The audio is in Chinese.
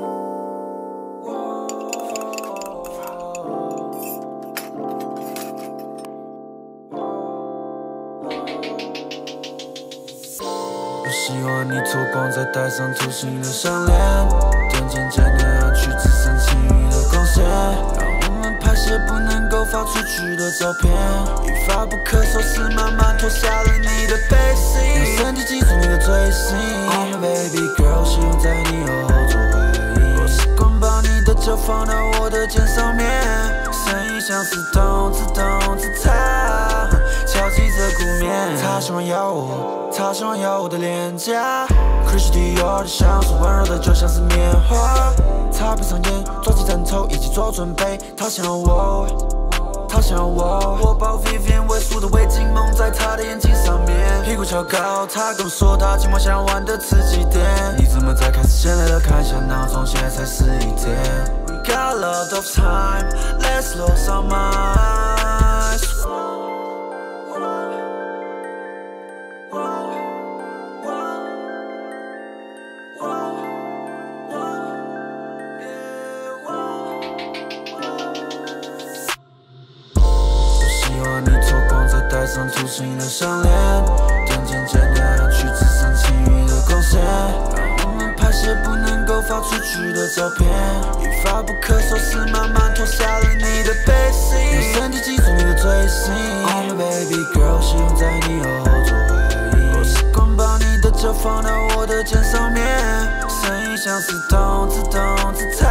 我希望你脱光，再戴上透心的项链，点缀着你要去自身情欲的光线。让我们拍摄不能够发出去的照片，一发不可收拾，慢慢脱下了你的背心，用身体记住你的罪行。到我的肩上面，声音像是咚子咚子它敲击着鼓面，他喜欢咬我，他喜欢咬我的脸颊，Christian Dior 的香水温柔的就像是棉花，他闭上眼，抓起枕头一起做准备，他想要我，他想要我，我把 Vivienne 尾数的围巾蒙在他的眼睛上面，屁股翘高，他跟我说他今晚想玩的刺激点，你怎么才开始？现在的看一下闹钟，现在才十一点。We got a lot of time, let's lose our minds. 我希望你脱光，再戴上图形的项链，点点 去的照片，一发不可收拾，慢慢脱下了你的背心，用身体记住你的嘴型，Oh my baby girl，希望在你右后做回忆，我习惯把你的脚放到我的肩上面，声音像是咚子咚子它